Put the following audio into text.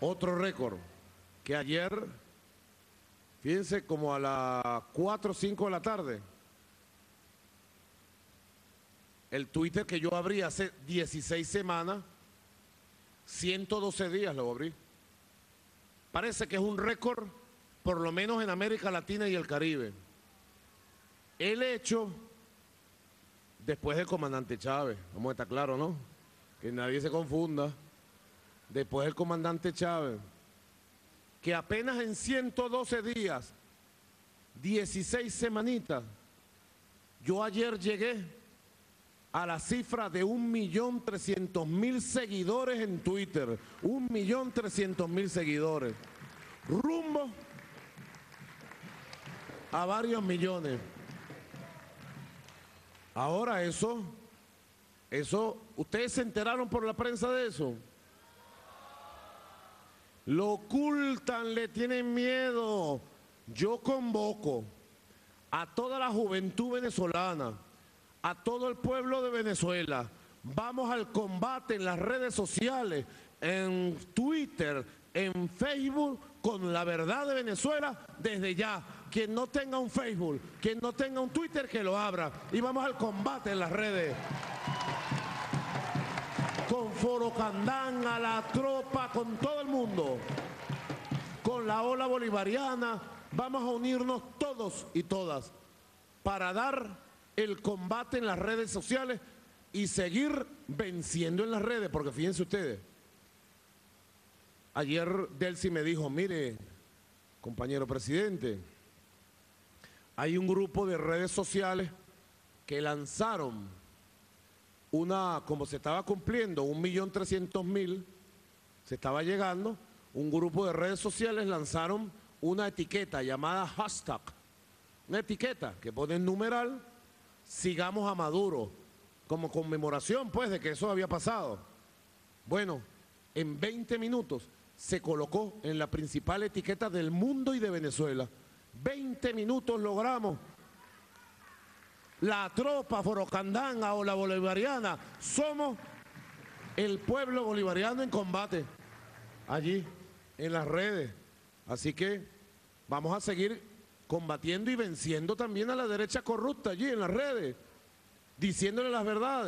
Otro récord, que ayer, fíjense, como a las 4 o 5 de la tarde, el Twitter que yo abrí hace 16 semanas, 112 días lo abrí. Parece que es un récord, por lo menos en América Latina y el Caribe. El hecho, después del comandante Chávez, vamos a estar claro, ¿no? Que nadie se confunda. Después del comandante Chávez, que apenas en 112 días, 16 semanitas, yo ayer llegué a la cifra de 1.300.000 seguidores en Twitter. 1.300.000 seguidores. Rumbo a varios millones. Ahora eso, eso, ¿ustedes se enteraron por la prensa de eso? Lo ocultan, le tienen miedo. Yo convoco a toda la juventud venezolana, a todo el pueblo de Venezuela. Vamos al combate en las redes sociales, en Twitter, en Facebook, con la verdad de Venezuela desde ya. Quien no tenga un Facebook, quien no tenga un Twitter, que lo abra. Y vamos al combate en las redes. Candán, a la tropa, con todo el mundo. Con la ola bolivariana. Vamos a unirnos todos y todas para dar el combate en las redes sociales y seguir venciendo en las redes, porque fíjense ustedes, ayer Delcy me dijo, mire, compañero presidente, hay un grupo de redes sociales que lanzaron una, como se estaba cumpliendo, un millón trescientos mil, se estaba llegando, un grupo de redes sociales lanzaron una etiqueta llamada hashtag, una etiqueta que pone en numeral, sigamos a Maduro, como conmemoración pues de que eso había pasado. Bueno, en 20 minutos se colocó en la principal etiqueta del mundo y de Venezuela. 20 minutos logramos. La tropa forocandanga o la bolivariana, somos el pueblo bolivariano en combate allí, en las redes. Así que vamos a seguir combatiendo y venciendo también a la derecha corrupta allí en las redes, diciéndole las verdades.